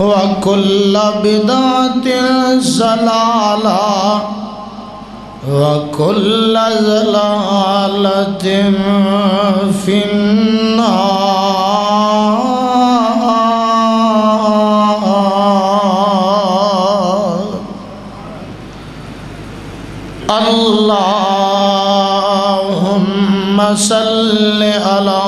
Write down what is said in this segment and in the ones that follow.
वकुल्ल बिदातिल जलाला वकुल्ल जलालतिम फिन्ना। अल्लाहुम्मा सल्लि अला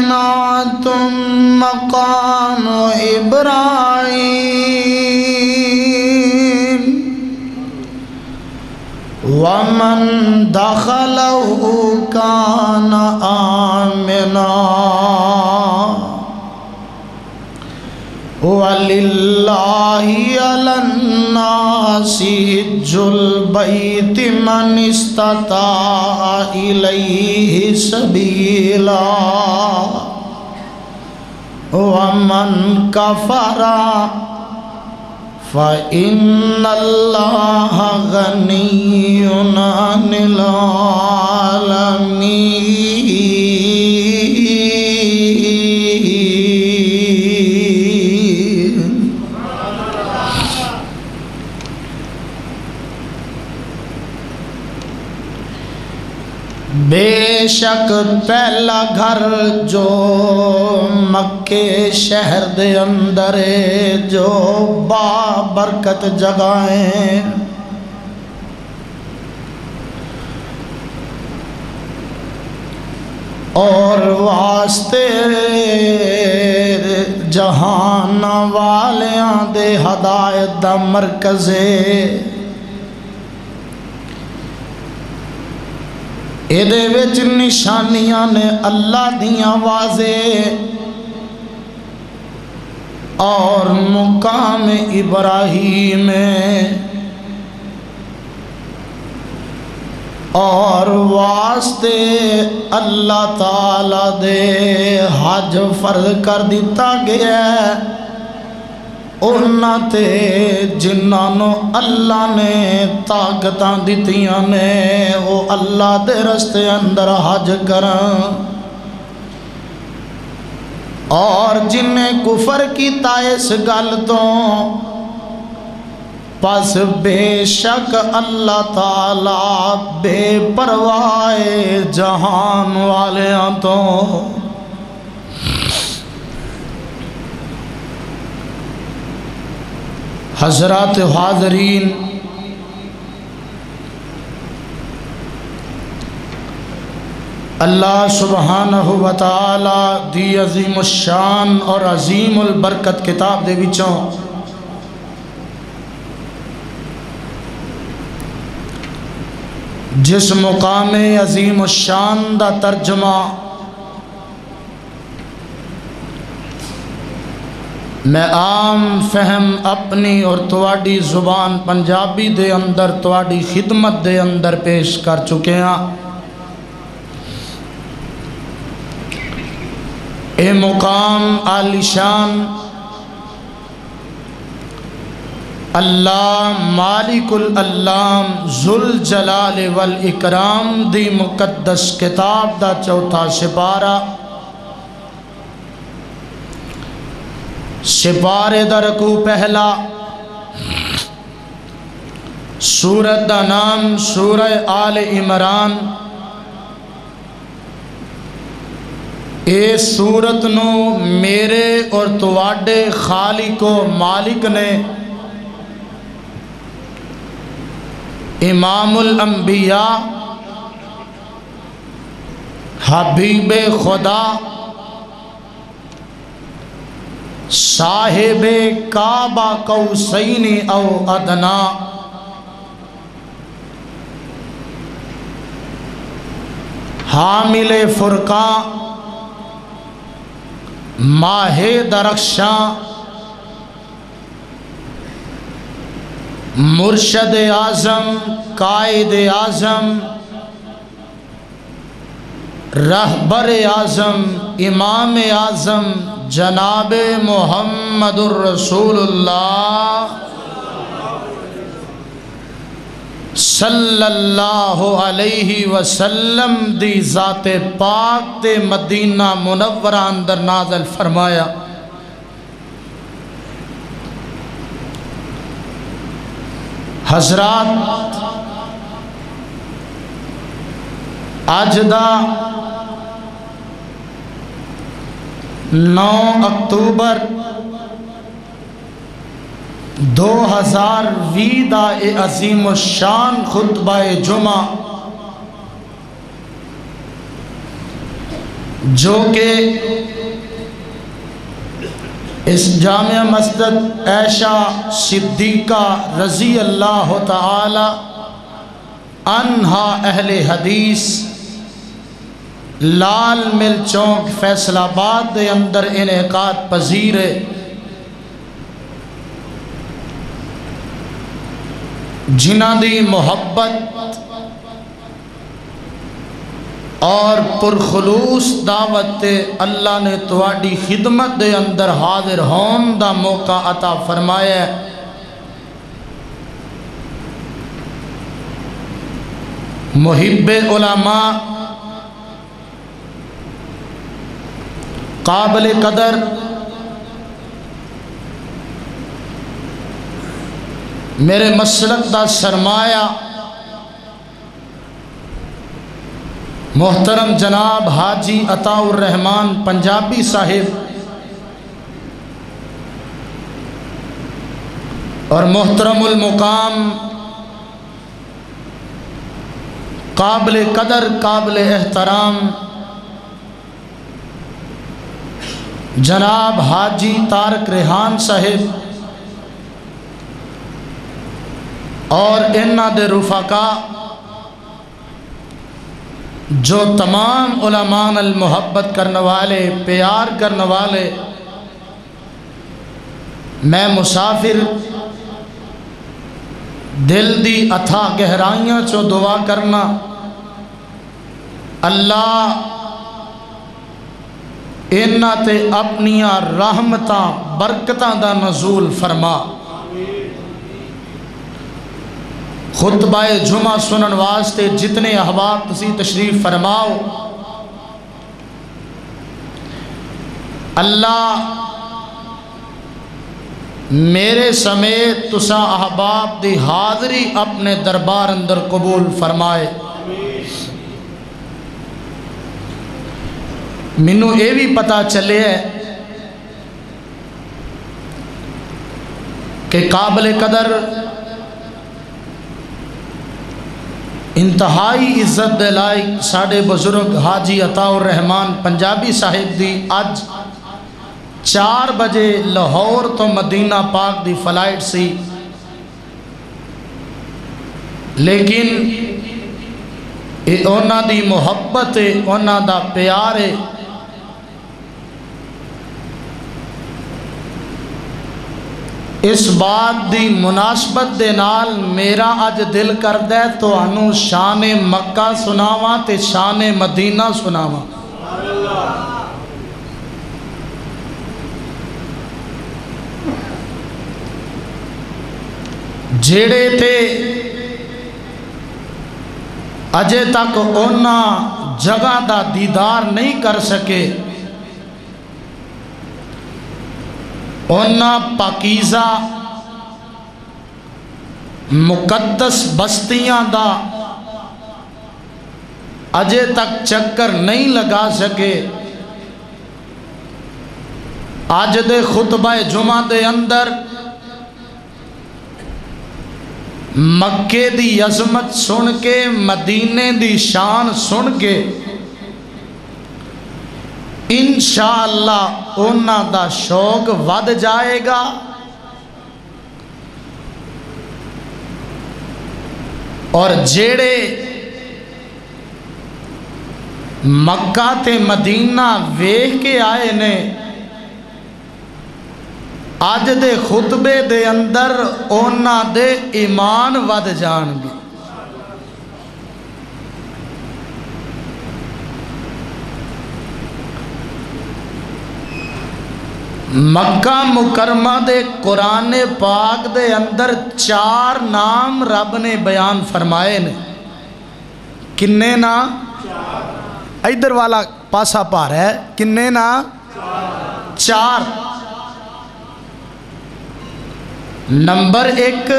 ना तुम मकाम इब्राहिम। वमन दखल कान आमना। वलिल्लाहि अलन्नासि जुल बैत मन इस्तता इलैहि सबीला। वमन कफरा फ़िन अल्लाह गनीयुन अनिल आलमीन। बेशक पहला घर जो मक्के शहर दे अंदर जो बाबरकत जगहें और वास्ते जहान वालियाँ दे हदायत दा मरकज़ ये निशानियाँ ने अल्लाह दियाे वाजे और मुकाम इब्राहिम और वास्ते अल्लाह ताला दे हज फ़र्ज़ कर दिता गया है। ਉਹਨਾਂ ਤੇ ਜਿਨ੍ਹਾਂ ਨੂੰ ਅੱਲਾ ਨੇ ਤਾਕਤਾਂ ਦਿੱਤੀਆਂ ਨੇ ਉਹ ਅੱਲਾ ਦੇ ਰਸਤੇ ਅੰਦਰ ਹਜ ਕਰਨ ਔਰ ਜਿਨੇ ਕੁਫਰ ਕੀਤਾ ਇਸ ਗੱਲ ਤੋਂ ਪਸ ਬੇਸ਼ੱਕ ਅੱਲਾ ਤਾਲਾ ਬੇਪਰਵਾਹ ਜਹਾਨ ਵਾਲਿਆਂ ਤੋਂ हज़रत हाजरीन। अल्लाह सुबहान व तआला दी अजीम शान और अजीमुल बरकत किताब के विचों। जिस मुकाम अजीम शान का तर्जमा मैं आम फहम अपनी और थोड़ी ज़ुबान पंजाबी दे अंदर थोड़ी खिदमत दे अंदर पेश कर चुके हाँ। ए मुकाम आलिशान अल्लाह मालिकुल अल्लाम जुल जलाल वल इकराम दी मुकद्दस किताब का चौथा सिपारा। सिपारे दा रकू पहला। सूरत दा नाम सूरह आल इमरान। इस सूरत नु मेरे और तुवाडे खालिको मालिक ने इमामुल अंबिया, हबीब खुदा साहिब काबा कौसैनी औ अदना। हामिल फुरका, माहे दरक्षा मुर्शद आज़म, कायद आज़म। रहबर आज़म, इमाम आज़म। जनाब मोहम्मदुर्रसूलुल्लाह सल्लल्लाहु अलैहि वसल्लम दी ज़ात पाक ते मदीना मुनव्वरा अंदर नाज़ल फरमाया, हजरात अज दा नौ अक्तूबर दो हज़ार भी का अजीम शान खुतबा जुमा, जो कि इस जामिया मस्जिद ऐशा सिद्दीका रज़ी अल्लाह तआला अनहा अहले हदीस लाल मिल चौक फैसलाबाद के अंदर इनका पजीर जिन्हों की मुहब्बत और पुरखलूस दावत अल्लाह ने थोड़ी खिदमत के अंदर हाजिर होने का मौका अता फरमाया मुहिब उलामा काबिल कदर। मेरे मसलक का सरमाया मोहतरम जनाब हाजी अताउर रहमान पंजाबी साहिब, और मोहतरमुल मुकाम, काबिल कदर, काबिल एहतराम जनाब हाजी तारक रेहान साहिब और इन्हों के रुफाका जो तमाम उलमान मोहब्बत करने वाले, प्यार करने वाले, मैं मुसाफिर दिल दी अथा गहराइयाँ चो दुआ करना, अल्लाह इन्हों अपनिया रहमत, बरकत का नजूल फरमा। खुतबाए जुमा सुनन वास्ते जितने अहबाब तुम तशरीफ़ फरमाओ, अल्लाह मेरे समेत तुसा अहबाब की हाजरी अपने दरबार अंदर कबूल फरमाए। मैनू ये भी पता चले कि काबिल कदर इंतहाई इज़्ज़त दे लायक साढ़े बजुर्ग हाजी अताउर रहमान पंजाबी साहिब की अज चार बजे लाहौर तो मदीना पाक की फ़्लाइट सी। लेकिन उन्हों मुहब्बत है उन्हों प्यार है। इस बात की मुनासबत मेरा अज दिल है तो शान मक्का सुनावा तो शान मदीना सुनावा। जेड़े थे अजे तक उन्होंने जगह का दीदार नहीं कर सके उन्होंने पाकीज़ा मुकदस बस्तियाँ का अजे तक चक्कर नहीं लगा सके। अज दे खुतबा जुमा के अंदर मक्के की अजमत सुन के, मदीने की शान सुन के इनशाला उन्हों शौक वध जाएगा। और जेड़े मक्का ते मदीना वेख के आए ने अज के खुतबे दे अंदर उन्होंने ईमान वध जाएँगे मक्का मुकरमा दे कुरान पाक दे अंदर चार नाम रब ने बयान फरमाए ने किन्ने ना इधर वाला पासा भार है किन्ने ना चार नंबर एक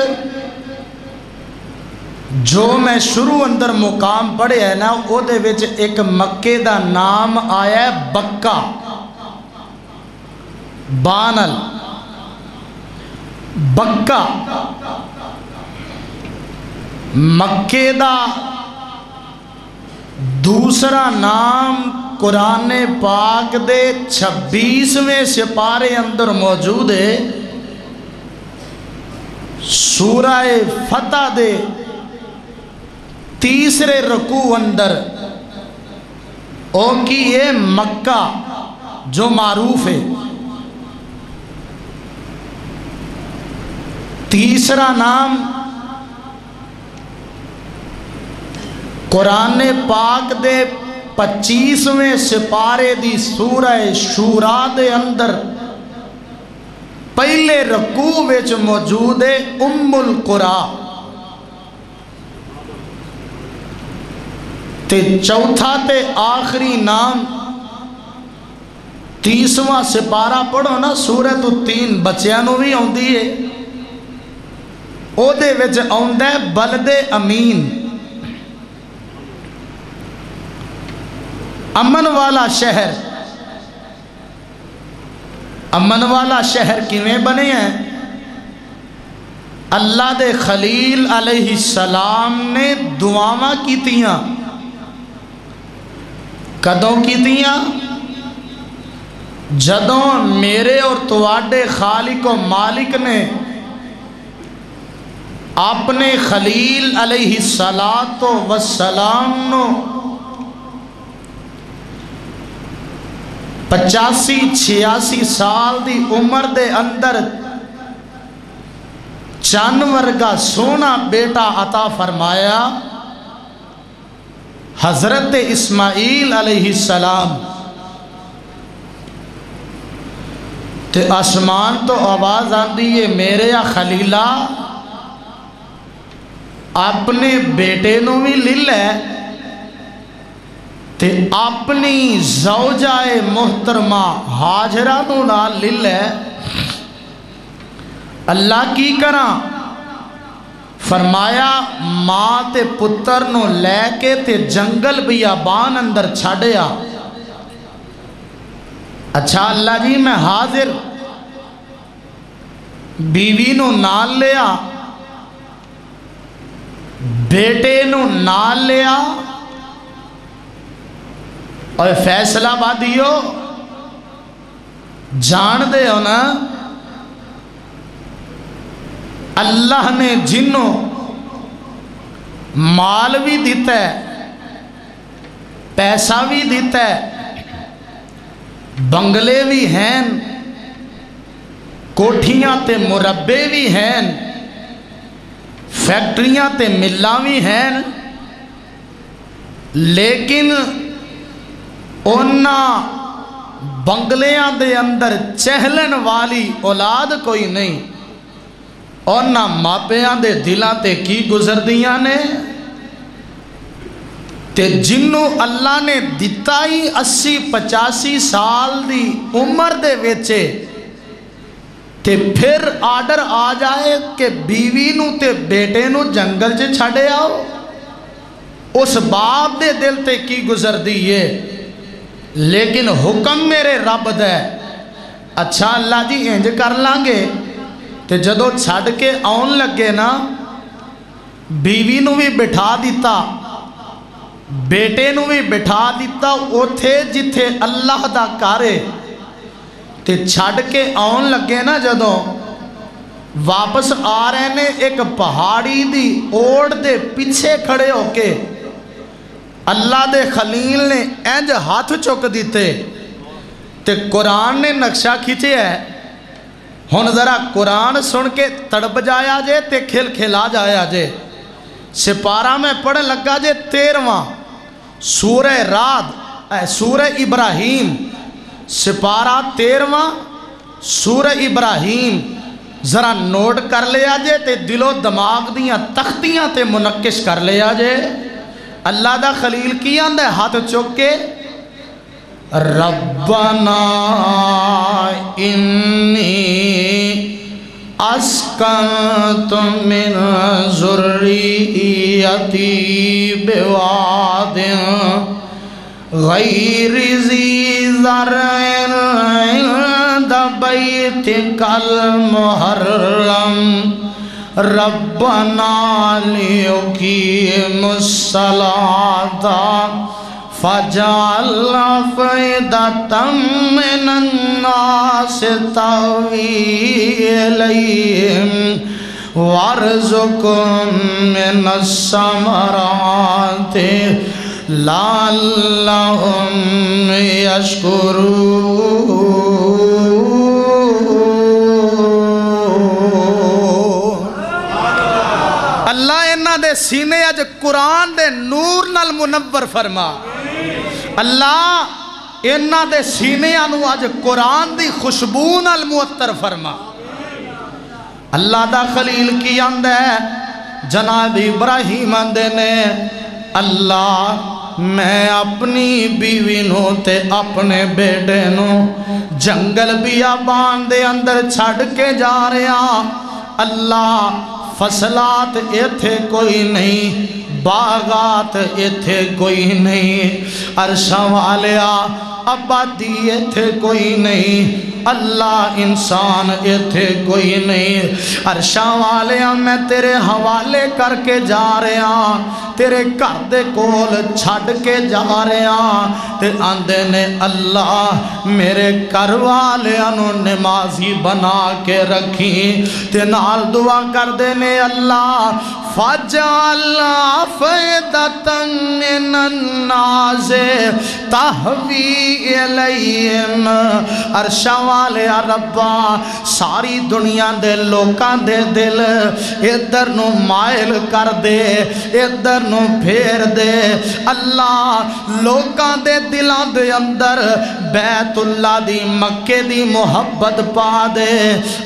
जो मैं शुरू अंदर मुकाम पढ़िया ना वो एक मक्के का नाम आया बक्का बानल, बक्का मक्के दूसरा नाम कुरान पाक दे छब्बीसवें सिपारे अंदर मौजूद है। सूरा फतेह दे तीसरे रकू अंदर। ओ की ये मक्का जो मारूफ है। तीसरा नाम कुरान पाक दे पच्चीसवें सिपारे दी सूरह शूरा दे अंदर पहले रकू विच मौजूद है उम्मुल कुरा। ते चौथा ते आखिरी नाम तीसवा सिपारा पढ़ो ना सूरत तीन बच्चों भी आती है। आंद बलदे अमीन अमन वाला शहर अमन। वाला शहर। किमें बने हैं? अल्लाह के खलील अलैहिस्सलाम ने दुआव कीतियाँ। कदों की जदों मेरे और तुआडे खालिक और मालिक ने अपने खलील सलातो वसलाम नो पचासी छियासी साल की उम्र के अंदर चन वर्गा सोना बेटा अता फरमाया, हज़रत इस्माइल सलाम, ते आसमान तो आवाज़ आती है, मेरे या खलीला? अपने बेटे भी ले लै ते अपनी जौजाए मोहतरमा हाजरा ना ले लै। अल्लाह की करा? फरमाया, माँ ते पुत्र नु लैके ते जंगल बियाबान अंदर छड़िया अच्छा अल्लाह जी, मैं हाजिर। बीवी नु नाल लिया बेटे नाल लिया। और फैसला बादियो जान दे हो ना। अल्लाह ने जिन्हों माल भी दिता है, पैसा भी दिता है, बंगले भी हैं, कोठियाँ ते मुरब्बे भी हैं फैक्ट्रियाँ ते मिल्ला भी हैं, लेकिन उन्होंने बंगलियाँ दे अंदर चहलन वाली औलाद कोई नहीं। उन्होंने मापिया के दिलों ते की गुजरदियाँ ने? ते जिन्हों अल्लाह ने दिता ही अस्सी पचासी साल की उम्र वेचे फिर आर्डर आ जाए कि बीवी ते बेटे जंगल च छड़ आओ। उस बाप दे दिल ते की गुजरती है लेकिन हुक्म मेरे रब द अच्छा अल्लाह जी, इंज कर लांगे। तो जदों छड़ के आन लगे ना, बीवी भी बिठा दिता बेटे भी बिठा दिता उथे जिथे अल्लाह का घर है तो छड़ के आन लगे ना जदों। वापस आ रहे ने एक पहाड़ी की ओढ़ के पिछे खड़े होके। अल्लाह के खलील ने इंज हाथ चुक दिते। तो कुरान ने नक्शा खिंचया हूँ। ज़रा कुरान सुन के तड़प जाया जे तो खिल खिला जाया जे। सिपारा में पढ़ लगा जे तेरवा। सूर्य रात सूर्य इब्राहिम। सिपारा तेरवा सूर इब्राहिम, जरा नोट कर लिया जे ते दिलो दिमाग दियाँ तख्तियाँ ते मुनकिश कर लिया जे। अल्लाह का खलील की आंदा हाथ चुक के, रब्बना इन्नी अस्कन तुम जुर्रियती बेवादिन। गैर दबैत कल मुहर्रम रब्बना लियो की मुसलाता फजाल फ़ैदतम मिनन्नास तवीलैहिम वारजुकुम मिन समराते लाल्लहुम अल्लाह इन्हों दे सीने अज कुरान दे नूर नाल मुनवर फरमा। अल्लाह इन्हों दे सीनिया अज कुरान की खुशबू नाल मुअत्तर फरमा। अल्लाह दा खलील की आंदा है? जनाब इब्राहिम आंदे ने अल्लाह, मैं अपनी बीवी ते अपने बेटे नो जंगल बियाबान दे अंदर छड़ के जा रहा अल्लाह, फसलात इथे कोई नहीं। बागात इथे कोई नहीं। अरशा वालिया आबादी इथे कोई नहीं। अल्लाह इंसान इथे कोई नहीं। अरशा वाले मैं तेरे हवाले करके जा रहा तेरे घर दे कोल छड़ के जा रहा ते आंदे ने, अल्लाह, मेरे घर वालियाँ नमाजी बना के रखी। ते नाल दुआ करते ने, अल्लाह फजाला फैदतन नाजे तहवी इलैहिम अरशा वाले रब्बा, सारी दुनिया दे लोकां दे दिल इधर नु माइल कर दे, इधर नु फेर दे। अल्लाह लोकां दे दिलां दे अंदर बैतुल्ला दी, मक्के दी मोहब्बत पा दे।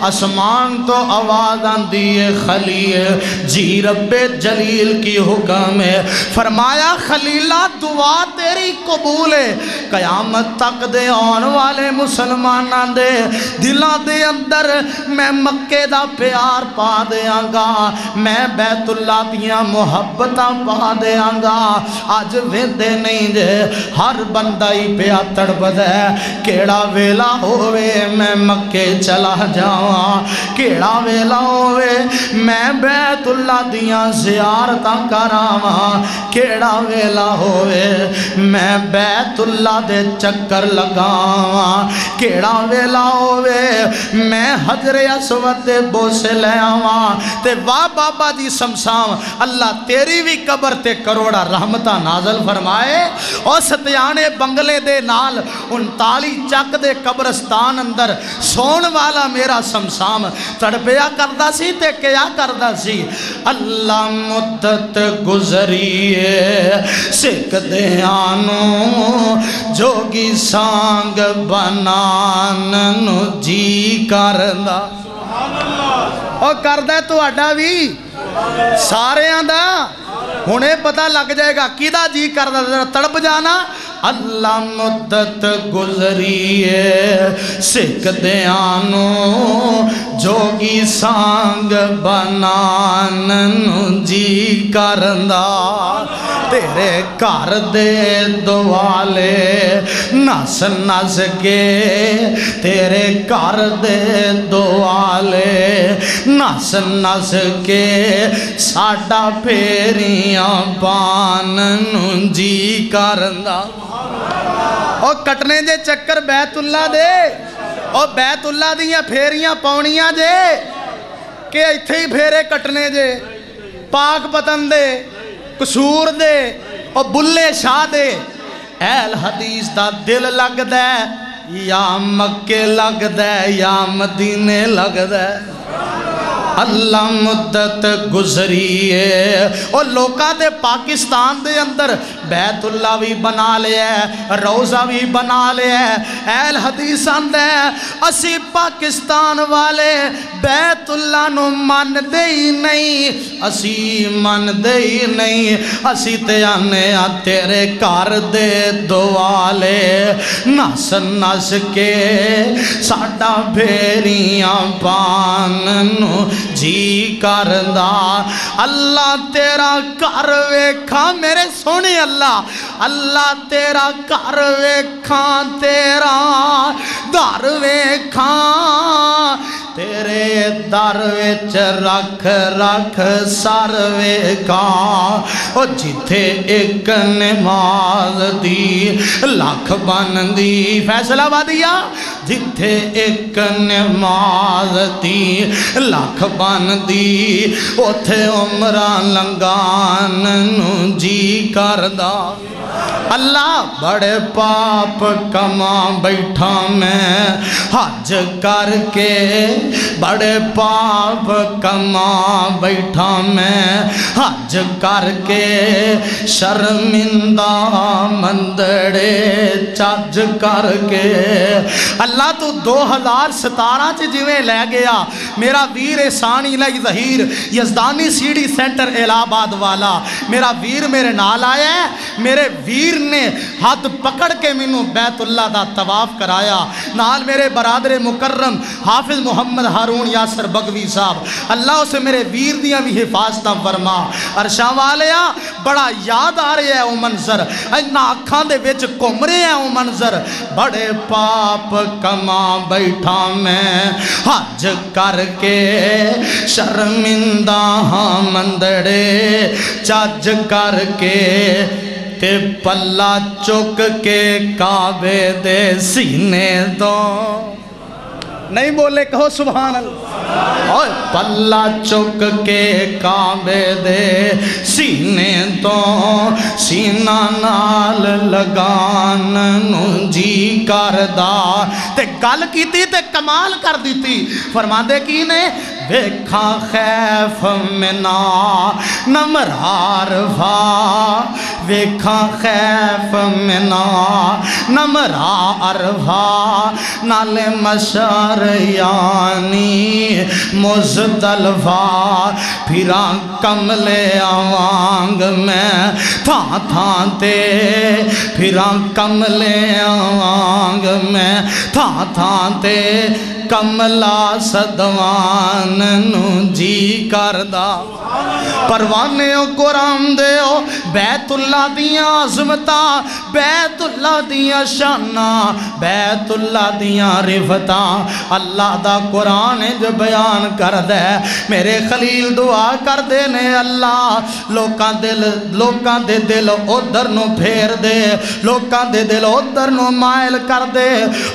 आसमान तो आवाज़ आंदी है, खलील जी रब्बे जलील की हुक्म। है फरमाया, खलीला, दुआ तेरी कबूल है। कयामत तक दे आने वाले मुसलमाना दे दिलों दे अंदर मैं मक्के दा प्यार पा देंगा मैं बैतुल्ला दियाँ मुहब्बत पा देंगा अज वेंदे नहीं जे, हर बंदा ही प्या तड़पद है। केड़ा वेला होवे, मैं मक्के चला जावा। केड़ा वेला होवे, मैं बैतुल्ला दियाँ जियारत करावा, केड़ा वेला होवे? मैं बैतुल्ला दे चक्कर लगावा, केड़ा वेला होवे? मैं हजरे असवद दे बोसे ले आवा, ते वाह बाबा जी समसाव। अल्लाह तेरी भी कबर ते करोड़ा रहमता नाजल फरमाए। और सत्याने बंगले दे नाल उनताली चक दे कब्रस्तान अंदर सोन वाला मेरा समसाम तड़पया करता सी ते क्या करदा सी? अल्लाह ਮੱਲਾ ਮੁੱਦਤ ਗੁਜ਼ਰੀਏ ਸਿੱਖਦਿਆਂ ਨੂੰ ਜੋਗੀ ਸੰਗ ਬਨਾਨ ਨੂੰ ਜੀ ਕਰਦਾ। ਸੁਭਾਨ ਅੱਲਾ ਉਹ ਕਰਦਾ ਤੁਹਾਡਾ ਵੀ? ਸਾਰਿਆਂ ਦਾ? ਹੁਣੇ ਪਤਾ ਲੱਗ ਜਾਏਗਾ ਕਿਹਦਾ ਜੀ ਕਰਦਾ? ਤੜਪ ਜਾਣਾ अल्लाह मुद्दत गुजरी है। सिखदान जोगी सांग बनान जी करदा। तेरे घर दे दुआले नस नस के तेरे घर दे दुआले नस नस गे साडा फेरियाँ पान जी करदा। ਉਹ ਕਟਨੇ ਜੇ ਚੱਕਰ ਬੈਤੁੱਲਾ ਦੇ ਉਹ ਬੈਤੁੱਲਾ ਦੀਆਂ ਫੇਰੀਆਂ ਪਾਉਣੀਆਂ ਜੇ ਕਿ ਇੱਥੇ ਹੀ ਫੇਰੇ ਕੱਟਨੇ ਜੇ ਪਾਕ ਪਤਨ ਦੇ ਕਸੂਰ ਦੇ ਉਹ ਬੁੱਲੇ ਸ਼ਾਹ ਦੇ ਐਲ ਹਦੀਸ ਦਾ ਦਿਲ ਲੱਗਦਾ ਜਾਂ ਮੱਕੇ ਲੱਗਦਾ ਜਾਂ ਮਦੀਨੇ ਲੱਗਦਾ अल्लाह मुद्दत गुजरी है और लोगों के पाकिस्तान के अंदर बैतुल्ला भी बना लिया रोज़ा भी बना लिया ऐल हदीस आंदा असी पाकिस्तान वाले बैतुल्ला नु मनदे ही नहीं असी मनदे ही नहीं असी ते आने तेरे घर दे दुआले नस नस के साडा फेरियाँ पान जी करदा। अल्लाह तेरा घर वेखा, मेरे सोने अल्लाह। अल्लाह तेरा घर वेखा, तेरा दर वेखा। तेरे दर विच रख रख सर वेखा। ओ जिथे एक नमाज़ दी, लख बन दी फैसला वादिया जिथे एक नमाज़ दी लख दी उथे उमरा लंगान जी करदा। अल्लाह बड़े पाप कमा बैठा मैं, हज करके बड़े पाप कमा बैठा मैं, हज करके शर्मिंदा मंदड़े चज करके। अल्लाह तू दो हज़ार सतारा च जिमें लै गया मेरा वीर एहसानी लाई जहीर यजदानी सीडी सेंटर इलाहाबाद वाला मेरा वीर मेरे नाल आया मेरे वीर ने हद पकड़ के मैनू बैतुल्ला का तवाफ कराया नाल मेरे बरादरे मुकर्रम हाफिज मुहम्मद हारून यासर बगवी साहब अल्लाह उस मेरे वीर दिया भी हिफाजत फरमा अरशा वालिया बड़ा याद आ रहा है वो मंजर इन्ना अखा के घूम रहे हैं वो मंजर बड़े पाप कमा बैठा मैं। हज करके शर्मिंदा हाँ मंदड़े। चज करके ते पल्ला चुक के काबे दे सीने दो। नहीं बोले, कहो सुबहान और पल्ला चुक के काबे दे, सीने तो सीना नाल लगान जी करदा ते गल की ते कमाल कर दी फरमाते की ने, वेखा खैफ मिना, नमरार भा। वेखा खैफ मिना, नमरा अरभा नाले मशर यानी मुजदलवा फिरा कमले आवांग मैं था था ते, फिरा कमले आवांग मैं था था ते कमला सदवान जी करदा। परवाने कुरान दे बैतुल्ला दिया आजमत बैतुल्ला दिया शाना, बैतुल्ला दिया रिफत। अल्लाह दा कुरान ज बयान कर दे मेरे खलील दुआ कर दे ने अल्लाह। लोकां दिल, लोकां दे दिल उधर नु फेर दे लोकां दे दिल उधर नु मायल कर दे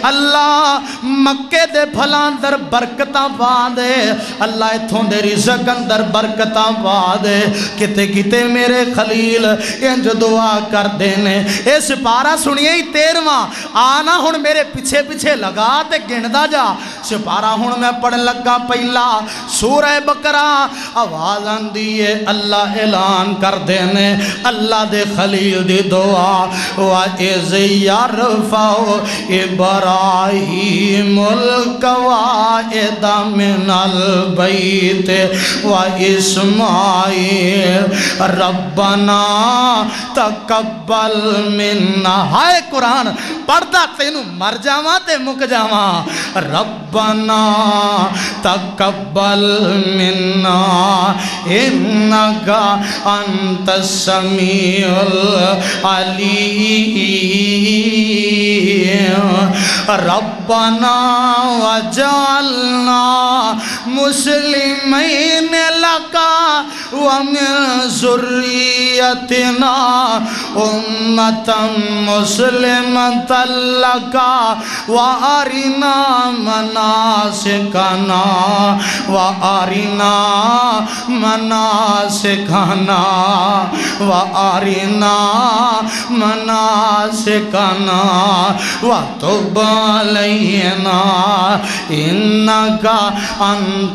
अल्लाह मक्के दे फलां अंदर बरकत पा दे अल्लाह इतों दे रिजक अंदर बरकत पा दे किते किते मेरे खलील इंज दुआ करते ने। ये सिपारा सुनिए ही तेरवा। आना हूँ मेरे पिछे पिछे लगा ते गिनदा जा। सिपारा हूँ मैं पढ़न लगा पहला। सूरह बकरा आवाज़ आंदी है अल्लाह ऐलान करते ने। अल्लाह दे खलील दी दुआ। वा इज़ यारफाओ इब्राहीमुल कवाइद मिनल बैत, व इस्माइल रब्बना तकब्बल मिन्ना। हाय कुरान पढ़दा तेन मर जावा ते मुक जावा। रब्बना तकब्बल मिन्ना इन्नका अंत समीउल अली रब्बना वजलना मुस्लिमीन लका वमिन जुर्रियतना उम्मतम मुस्लिमतन लका व अरिना मनासिकना व अरिना मनासिकना व अरिना मनासिकना व तुब अलैना इन्नका अंत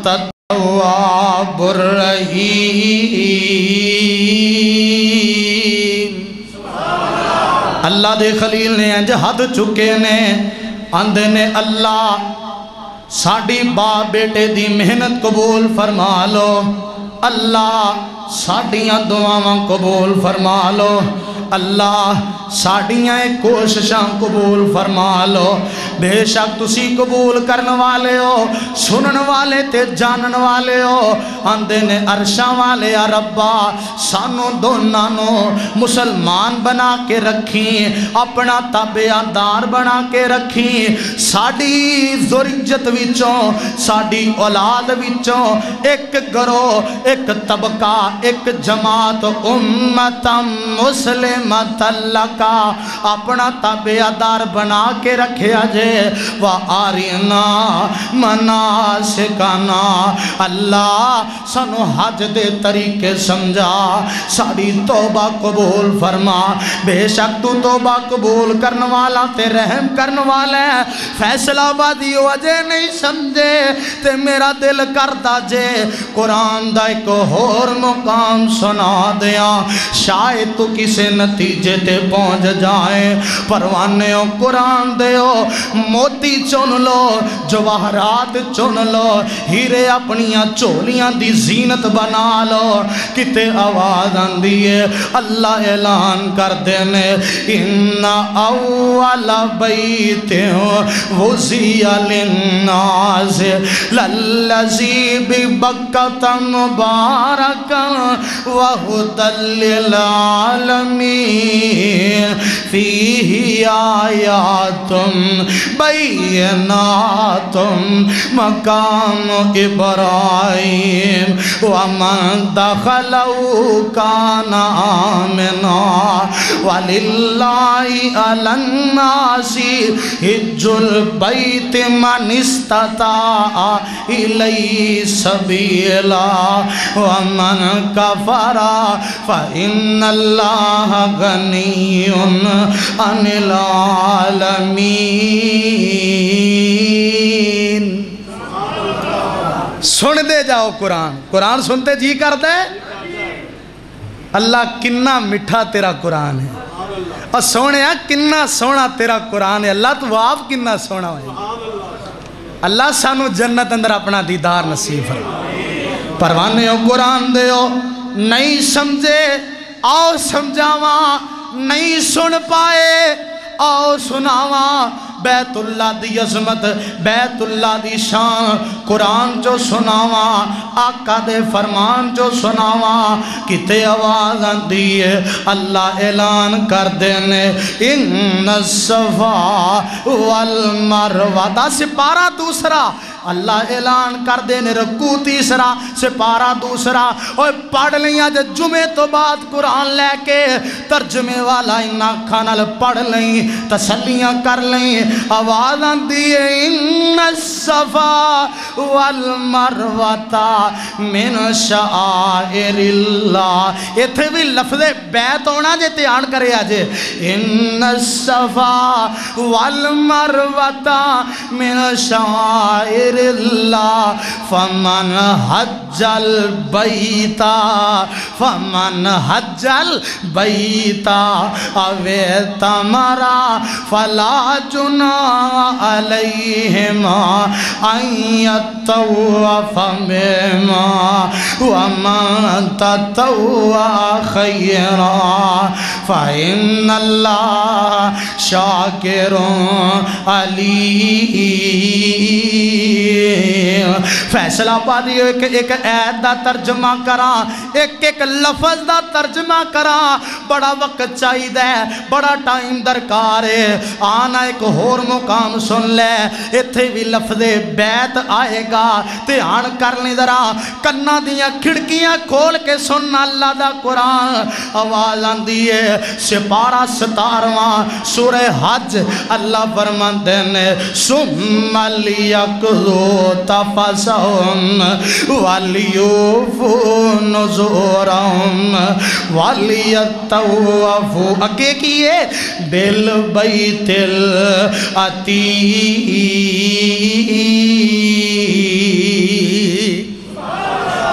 अल्लाह दे खलील ने इंज हद चुके ने, आंदे ने, अल्लाह, साड़ी बाप बेटे दी मेहनत कबूल फरमा लो। अल्लाह साड़ियाँ दुआव कबूल फरमा लो। अल्लाह साड़ियाँ कोशिशा कबूल फरमा लो। बेशक तुसी कबूल करने वाले हो, सुनन वाले ते जानन वाले हो। आंदे ने अरशा वाले आ रब्बा, सानू दोनों मुसलमान बना के रखी, अपना ताबेदार बना के रखी। साड़ी जुरजत विचों साड़ी औलाद विचों, एक गरो एक तबका एक जमात उम्मतम मुस्लिम का अपना ताबेदार बना के रखे जे वह आरियना मना अल्लाह सानू हज दे तरीके समझा। साड़ी तोबा कबूल फरमा, बेशक तू तोबा कबूल करने वाला ते रहम करने वाला है। फैसलाबादी अजे नहीं समझे, ते मेरा दिल करता जे। कुरान का एक होर मुकाम सुना दिया। शायद तू किसी नतीजे ते पहुँच जाए। परवाने कुरान दो मोती चुन लो, जवाहरात चुन लो, हीरे अपनिया झोलियाँ दी जीनत बना लो। किते आवाज़ आंदी है अल्लाह ऐलान कर देने इन्ना अव्वल बैते वुजिया लिन्नास। लल्लजी बिबक्कत मुबारक। वहुदल लिल आलमीन फीही आयातुम बैनातुम मकाम इब्राहिम, वमन दखलऊ काना आमना, वलिल्लाहि अलन्नासी, हिज्जुल बैत मन इस्तता इलैहि सबीला, वमन सुन दे जाओ कुरान। कुरान सुनते जी करते अल्लाह किन्ना मिठा तेरा कुरान है। और सोने किन्ना सोना तेरा कुरान है। अल्लाह तू आप किन्ना सोना है अल्लाह सानू जन्नत अंदर अपना दीदार नसीब है परवाने हो कुरान दे नहीं समझे आओ समझावा। नहीं सुन पाए आओ सुनावा। बैतुल्ला दी अजमत बैतुल्ला दी शान। कुरान जो सुनावा, आका दे फरमान जो सुनावा, किते आवाज़ आती है, अल्लाह ऐलान कर देने। इन सफ़ा वल मरवा। दा सिपारा दूसरा, अल्लाह ऐलान कर देने। रकू तीसरा, सिपारा दूसरा। और पढ़ लिया अज जुमे तो बाद कुरान लैके, तर्जमे वाला इन अखा पढ़ लई तसलियाँ कर लई आवाज़ आती है इन सफ़ा वल मरवता मिन शाइरिल्ला। इथे भी लफजे बैत होना जे ध्यान करे जे इन सफ़ा वल मरवता मिन शाइरिल्ला। फमन हज्जल बैता, फमन हज्जल बैता। अवे तमरा फला फैसला पादी एक एक ऐत का तर्जमा करा एक एक लफज का तर्जमा करा बड़ा वक्त चाहिए बड़ा टाइम दरकार है आना एक होर मुकाम सुन लै इथे भी लफजे बैत आएगा ध्यान कर ले जरा कन्ना दिया खिड़कियाँ खोल के सुन अल्लाह का कुरान आवाज़ आती है सिपारा सतारवा सुरे हज अल्लाह फरमाते ने सुमलियकलो तपसम वालियोफो नजोरम वालियतवफो अके किए बिल बैतिल अती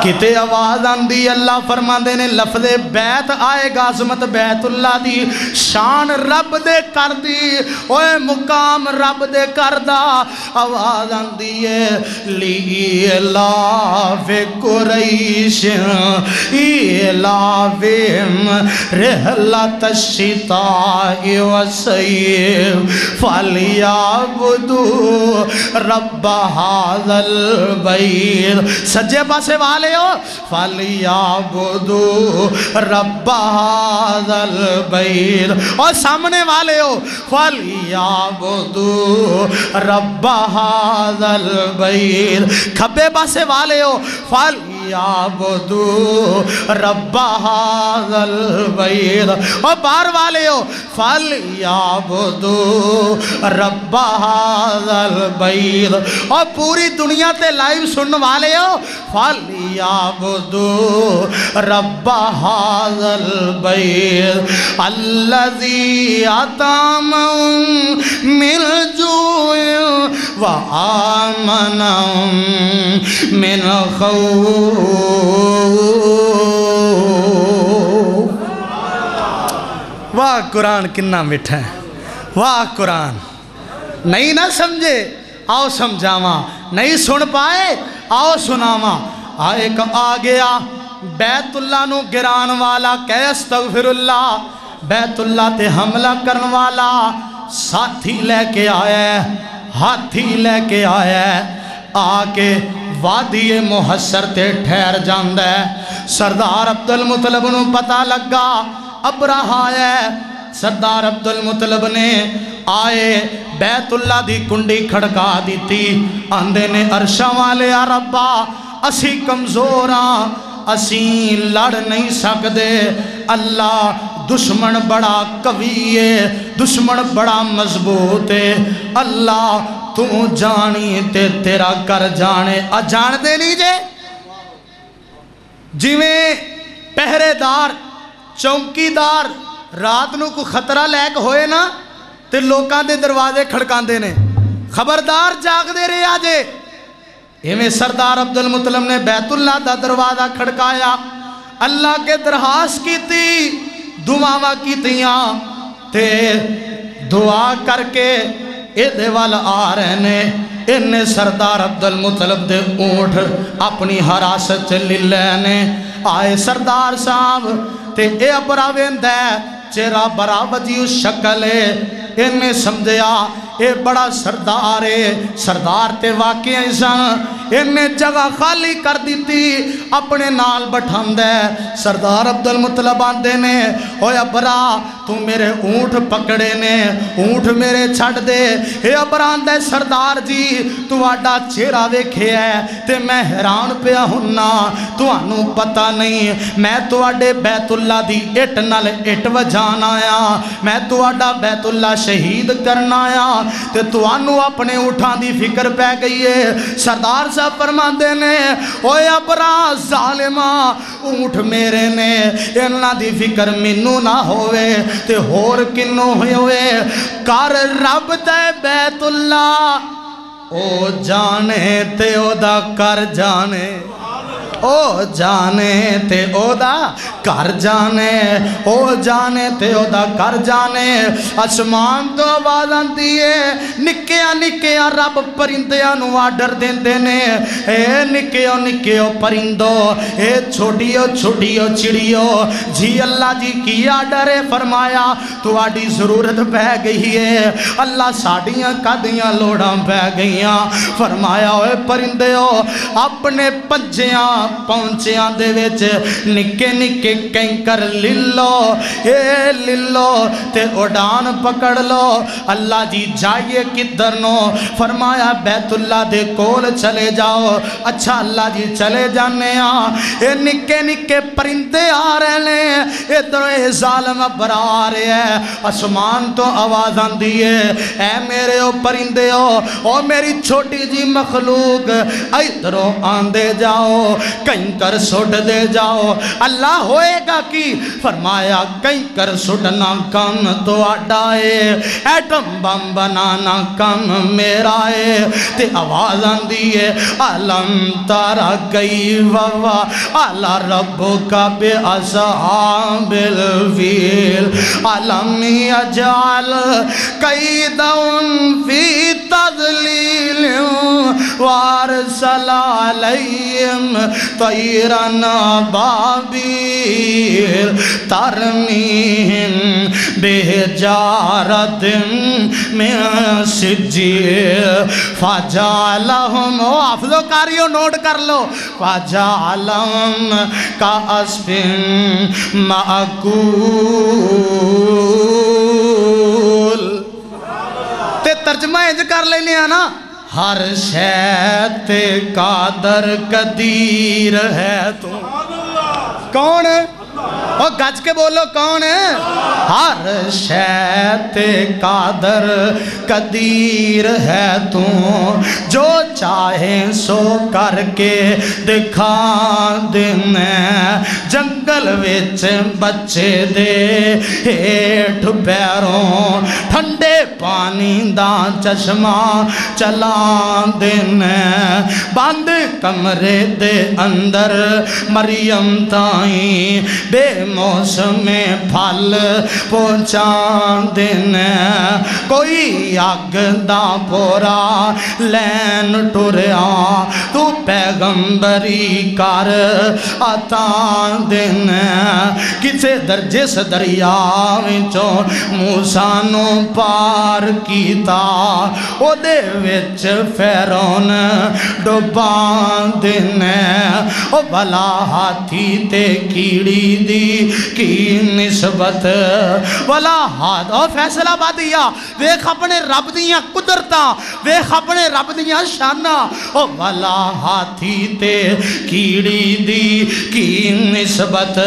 किते आवाज़ आंदी, अल्लाह फरमाते ने लफदे बैत आएगा अजमत बैतुल्ला दी। शान रब दे कर दी, ओए मुकाम रब दे कर दा। आवाज़ आंदी है ली लावे कुरैश लावेम रहला तशिता फलिया बुदू रब हाजल बैर सज्जे पासे वाले हो फलिया बुदू बैर और सामने वाले हो, फलिया बुदू रब बैल। बैर खब्बे पासे वाले हो, फलिया बुदू बैर वाले हो, फल याबुदू रब्बा हाजल बैर और पूरी दुनिया ते लाइव सुनने वाले हो, फल याबुदू रब्बा हाजल बैर अल्लजी अताम मिल व आमनम मिन खौफ। वाह कुरान किन्ना मिठा है। वाह कुरान। नहीं ना समझे, आओ समझावा। नहीं सुन पाए, आओ सुनावा। आ एक आ गया, बैतुल्ला नु गिरान वाला कह अस्तगफिरुल्लाह बैतुल्ला ते हमला करने वाला साथी लेके आया हाथी लेके आया आके वादी मुहसर ते ठहर जांदा है। सरदार अब्दुल मुतलब नु पता लगा अबराहा है। सरदार अब्दुल मुतलब ने आए, बैतुल्ला दी कुंडी खड़का दी आंदे ने अरशा वाले रब्बा, असी कमज़ोर हाँ असी लड़ नहीं सकते अल्लाह दुश्मन बड़ा कवि है, दुश्मन बड़ा मज़बूत है। अल्लाह तू जानी ते तेरा कर जाने आ जानते नहीं जे जिमें पहरेदार चौकीदार रात ਨੂੰ ਕੋਈ ਖਤਰਾ ਲੈ ਕੇ ਹੋਏ ਨਾ ਤੇ ਲੋਕਾਂ ਦੇ ਦਰਵਾਜ਼ੇ ਖੜਕਾਉਂਦੇ ਨੇ ਖਬਰਦਾਰ ਜਾਗਦੇ ਰਿਹਾ ਜੇ ਇਵੇਂ ਸਰਦਾਰ ਅਬਦੁਲ ਮੁਤਲਮ ਨੇ ਬੈਤੁੱਲਾ ਦਾ ਦਰਵਾਜ਼ਾ ਖੜਕਾਇਆ ਅੱਲਾ ਕੇ ਦਰਖਾਸਤ ਕੀਤੀ ਦੁਆਵਾਂ ਕੀਤੀਆਂ ਤੇ ਦੁਆ ਕਰਕੇ ਇਹਦੇ ਵੱਲ ਆ ਰਹੇ ਨੇ ਇਹਨੇ ਸਰਦਾਰ ਅਬਦੁਲ ਮੁਤਲਬ ਦੇ ਊਂਠ ਆਪਣੀ ਹਰਾਸਤ ਚ ਲੈ ਲਏ ਨੇ ਆਏ ਸਰਦਾਰ ਸਾਹਿਬ ਤੇ ਇਹ ਅਪਰਾ ਵੇਂਦਾ चेहरा बराबदी शक्ल है। इन्हें समझया ये बड़ा सरदार है, सरदार ते वाकई सन। जगह खाली कर दी अपने नाल बठाद सरदार अब्दुल मुतलब आते ने अबरा तू मेरे ऊँट पकड़े ने, ऊँट मेरे छड़ दे। ये अबरांद सरदार जी तुहाडा चेहरा वेखे है, ते मैं हैरान पिया हूँ तू पता नहीं, मैं थोड़े बैतुल्ला की इट नाल इट वजा बचाना आया मैं थोड़ा बैतुल्ला शहीद करना आया अपने ऊठा की फ़िक्र पै गई है सरदार साहब परमाते ने अपरा जालिमा ऊठ मेरे ने इन्हों की फ़िक्र मैनू ना होवे ते होर किनू होवे कर रब ते बैतुल्ला ओ जाने ते कर जाने ओ जाने ते ओदा घर जाने, ओ जाने ते ओदा घर जाने। आसमान तो आवाज़ आती है निक्किया निक्किया रब परिंदिया आर्डर देंदे ने। ए निक्कियो निक्कियो परिंदो, ए छोटियो छोटियो चिड़ियो, जी अल्लाह जी की आर्डर है फरमाया थोड़ी ज़रूरत पै गई है। अल्लाह साढ़िया कदियाँ लोड़ा पै गई फरमाया परिंदे हो अपने पंजिया पौचिया निके निके कैंकर लिलो ए लिलो ते उड़ान पकड़ लो अल्लाह जी जाइए किधर नो फरमाया बैतुल्ला दे कोल चले जाओ अच्छा अल्लाह जी चले जाने ये निके निके परिंदे आ रहे ने इधर जालम अबर आ रहे है आसमान तो आवाज़ आती है ऐ मेरे ओ परिंदे ओ, ओ मेरी छोटी जी मखलूक इधरों आंदे जाओ कहीं कर सुट दे जाओ। अल्लाह होएगा कि? फरमाया कहीं कर सुटना कम तो आडाए एटम बम बनाना कम मेरा है। ते आवाज़ आती है, आलम तारा गई वावा। आला रबो का बे असाबिल फील आलम अजाल कई दउन फ़ी वार सलालयम तैरन बाबील। तरमीम बेजारत में सिजील फाजालहम, ओ हाफजो कारियो, नोट कर लो। फाजालम का अस्फिन माकूल ते तर्जमा इंज कर लेने ना हर शैत कादर कदीर है तू कौन ओ गज के बोलो कौन है? हर शैत कादर कदीर है तू। जो चाहे सो करके दिखा दिन, जंगल विच बच्चे दे हेठ पैरों, ठंडे पानी दा चश्मा चला दिन। बंद कमरे दे अंदर मरियम ताई बेमौसम फल पहुँचा दिन। कोई अग दा पोरा लैन टुरया तू पैगंबरी कर आता दिन। किसे दर्जे दरिया विचों मूसा नु पार किया ओदे विच फैरौन डुबा दिन। ओ भला हाथी ते कीड़ी दी की निस्बत। वाला हाथ ओ फैसला बादिया वेख अपने रब दियाँ कुदरत, वेख अपने रब दियाँ शाना। ओ भला हाथी ते कीड़ी दी की निस्बत।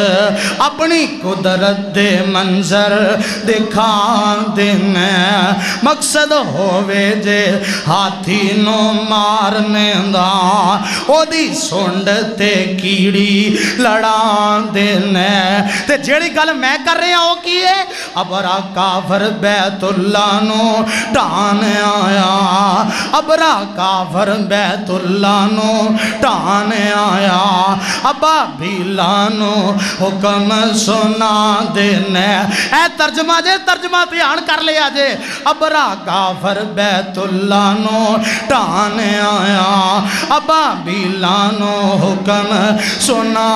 अपनी कुदरत दे मंजर दिखा दिन मकसद होवे जे हाथी नो मारने दा। ओदी सुंड ते कीड़ी लड़ा दिन ते जेड़ी गल मैं कर रहा वो की है अबरा काफर बैतुल्ला नो ढान आया। अबरा काफर बैतुल्ला नो ढान आया। अबा नो हुक्म सुना दिन। ए तर्जमा जे, तर्जमा ध्यान कर लिया जे। अबरा काफर बैतुल्ला नो ढान आया। अबा नो हुक्म सुना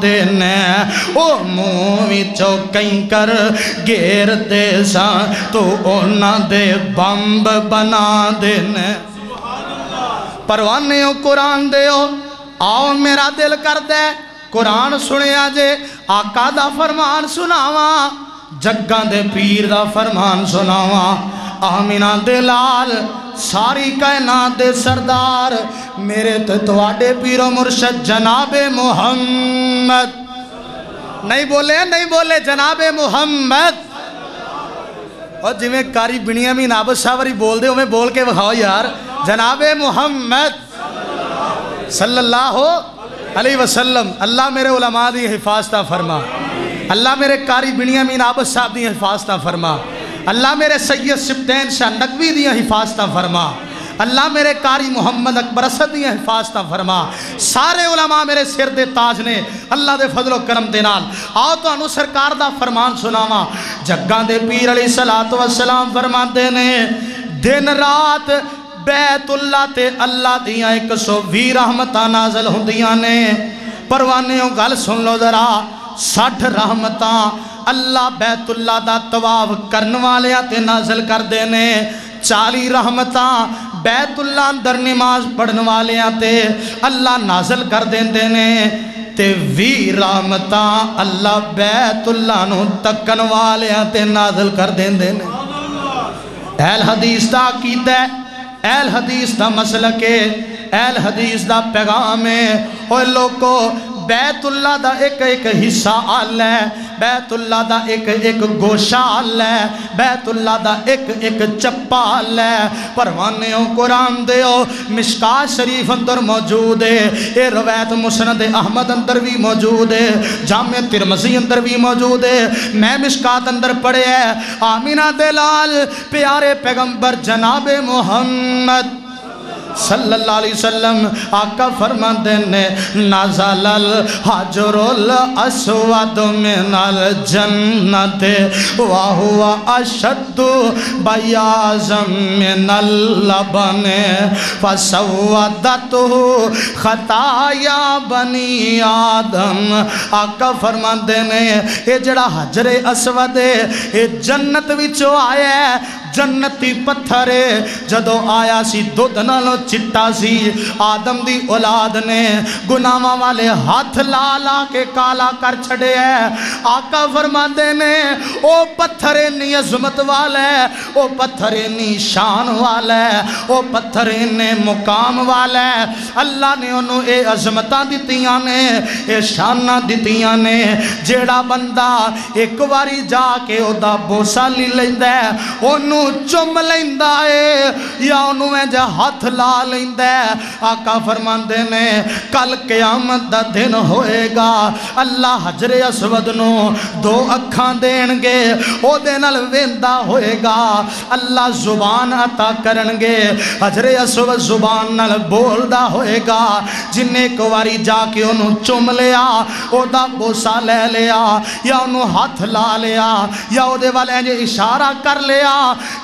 दिन। ओ दे सा तो दे बंब बना दिन परवाने कुरान दे आओ मेरा दिल करदा है कुरान सुनिया जे आका दा फरमान सुनावा जग्गा दे पीर दा फरमान सुनावा आमिना दे लाल सारी कायनात दे सरदार मेरे तो पीरो मुर्शद जनाबे मुहम्मद नहीं बोले नहीं बोले, जनाबे मुहम्मद। और जिमें कारी बिनिया भी नाबद शाह वारी बोल दे, उमें बोल के विखाओ यार। जनाबे मुहम्मद सल्लल्लाहु अलैहि वसल्लम, अल्लाह मेरे उलमा दी हिफाजत फरमा। अल्लाह मेरे कारी बिनिया मीन आबद साहब दी हिफाजत फरमा। अल्लाह मेरे सैयद सिबतैन शाह नकवी दी हिफाजत फरमा। अल्लाह मेरे कारी मुहम्मद अकबर असद हिफाजत फरमा। सारे उलमा मेरे सिर दे ताज ने अल्लाह दे फजलो करम दे नाल। आओ तो सरकार दा फरमान सुनावा। जग्गा दे पीर अली सलात वसलाम फरमाते ने, दिन रात बैतुल्ला ते अल्लाह दियाँ एक सौ भी रहमत नाजल होंदियाँ ने। परवाने गल सुन लो जरा। सठ रहमत अल्लाह बैतुल्ला दा तवाफ करन वाले ते नाजल करते ने। चाली रहमत बैतुल्ला अंदर नमाज़ पढ़न वाले ते अल्लाह नाजल कर देंदे ने, ते भी रहमत अल्लाह बैतुल्ला तकन वाले ते नाजल कर देंदे ने। एल हदीस दा कीता एल हदीस दा मसलक है एल हदीस दा पैगाम है, ओए लोको बैतुल्ला दा एक एक हिस्सा आल है बैतुल्ला दा एक एक गोशा आल है बैतुल्ला दा एक एक चप्पा आल। है परवाने कुरान दे मिशका शरीफ अंदर मौजूद है ये रवैत मुसनद अहमद अंदर भी मौजूद है, जामे तिरमसी अंदर भी मौजूद है, मैं मिशकात अंदर पढ़े है, आमीना दे लाल प्यारे पैगंबर जनाबे मोहम्मद। वसल्लम, आका फरमाते ने नाजल हाजरुल अस्वद जन्नत वा हुवा खताया बनी आदम। आका फरमाते ने ये जड़ा हजरे असवद ये जन्नत विचों आया जन्नती पत्थर, जदों आया सी दुध नालों चिट्टा सी, आदम दी औलाद ने गुनावा वाले हाथ ला ला के काला कर छड़े है। आका फरमाते ने, ओ पत्थर इन्नी अजमत वाला है ओ पत्थर इन्नी शान वाला है ओ पत्थर इन्ने मुकाम वाला। है अल्लाह ने उन्होंने ये अजमत दित्तियाँ ने ये शाना दित्तियाँ ने। जेड़ा बंदा एक बारी जाके ओदा बोसा ली लेंदा है चुम लेंदा है हथ ला लेंदा आका फरमाते ने, कल क्यामत का दिन होएगा, अल्लाह हजरे असवद न दो अखा देणगे वेंदा होएगा, अल्लाह ज़ुबान अता करनगे, हजरे असवद ज़ुबान नाल बोलदा होएगा जिन्ने एक बारी जाके उन्होंने चुम लिया ओदा बोसा ले लिया, या उन्होंने हथ ला लिया, या ओदे वाल इशारा कर लिया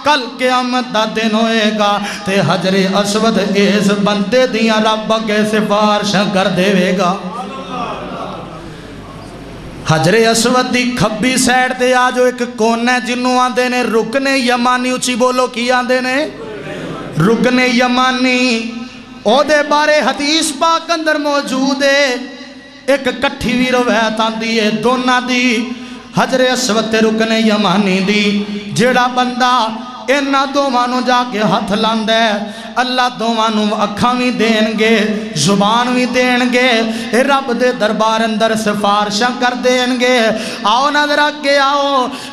कल क्यामत दिन होएगा। ते हजरे असवद इस बंदे दिया रब अगे सिफारश कर देगा हजरे असवद की खब्बी साइड से आ एक कोना है जिन्हों आते ने, रुकने यमानी उची बोलो, की आते ने? रुकने यमानी। ओदे बारे हदीस पाक अंदर मौजूद है। एक कट्ठी भी रवायत आती है, दोनों की हजरे असवत रुकने यमानी दी जेड़ा बंदा इन्हों दोवों जाके हथ लाद अल्लाह दोवों अखा भी देनगे ज़ुबान भी देनगे रब के दरबार अंदर सिफारशा कर देनगे आओ नज़र अगे आओ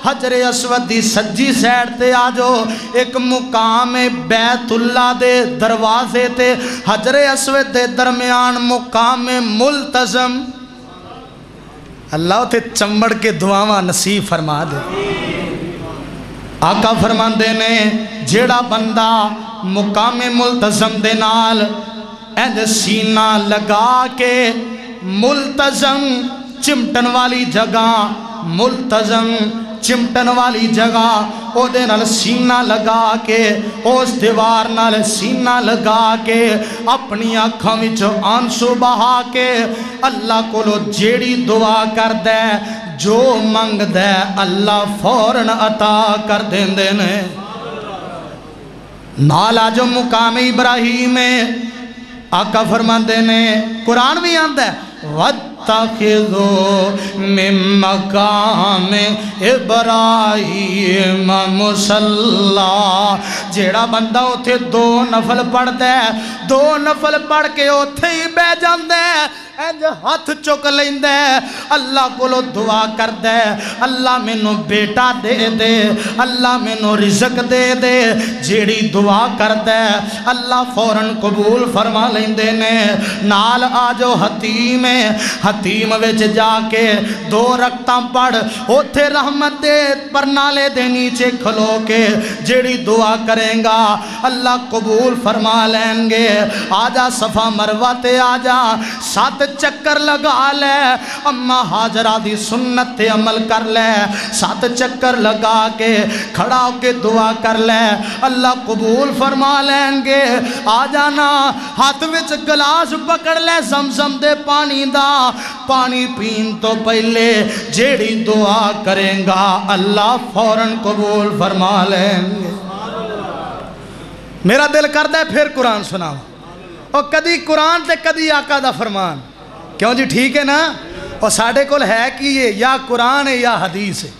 हजरे असवद की सज्जी सैड से आ जाओ एक मुकाम है बैतुल्ला दे दरवाजे ते हजरे असवद के दरम्यान मुकाम मुलतजम अल्लाह उसे चंबड़ के दुआव नसीब फरमा दे। आका फरमाते ने, जेड़ा बंदा मुकामे मुलतजम दे नाल सीना लगा के मुलतजम, चिमटन वाली जगह मुलतजम चिमटन वाली जगह, ओदे सीना लगा के उस दीवार नाल सीना लगा के, अपनी अखा आँसू बहा के, अल्लाह को जेड़ी दुआ कर दे जो मंगद अल्लाह फ़ौरन अता कर देंगे ने। नाला जो मुकाम इब्राहिम आका फरमाते ने, कुरान भी आंदा वत्तखिजो मिन मकाम इब्राहिम मुसल्ला। जेड़ा बंदा उथे दो नफल पढ़ता है, दो नफल पढ़ के उथे ही बह जाता है, इंज हथ चुक लेंदा अल्लाह को दुआ करद अल्लाह मैनू बेटा दे दे, अल्लाह मैनू रिजक दे दे, जेड़ी दुआ करद अल्लाह फ़ौरन कबूल फरमा लेंदे ने, नाल आ जाओ हतीम जाके दो रकत पढ़ उथे रहमत दे परनाले दे नीचे खलो के, जेड़ी दुआ करेगा, अल्लाह कबूल फरमा लेंगे आजा सफ़ा मरवा ते आजा, सत चक्कर लगा ले, अम्मा हाजरा दी सुन्नत अमल कर ले। सत चक्कर लगा के खड़ा होके दुआ कर ले, अल्लाह कबूल फरमा लेंगे आ जाना हाथ विच गिलास पकड़ ले समसम दे पानी दा। पानी पीन तो पहले जेड़ी दुआ करेगा, अल्लाह फ़ौरन कबूल फरमा लेंगे। मेरा दिल करता है, फिर कुरान सुनाओ। और कदी कुरान ते कदी आका दा फरमान। क्यों जी, ठीक है ना? और साढ़े को है कि ये या कुरान है या हदीस है।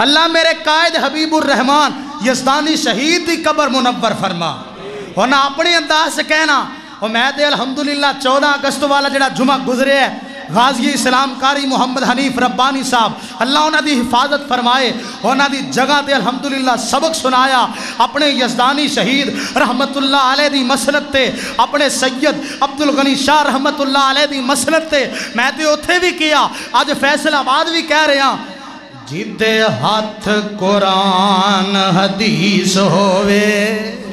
अल्लाह मेरे कायद हबीबुर रहमान यजदानी शहीद की कबर मुनवर फरमा। और ना अपने अंदाज से कहना, और मैं तो अलहमदुल्ला चौदह अगस्त वाला जरा जुमा गुजरे है गाजी इस्लाम कारी मुहम्मद हनीफ रब्बानी साहब, अल्लाह उन्होंने हिफाजत फरमाए, उन्होंने जगह से अलहमदुल्ला सबक सुनाया, अपने यजदानी शहीद रहमतुल्ला आले दी मसनत ते, अपने सैयद अब्दुल गनी शाह रहमतुल्ला आले दी मसनत ते, मैं तो उत्थे भी किया अज फैसलाबाद भी कह रहा। जिदे हथ कुरान, हदीस होवे।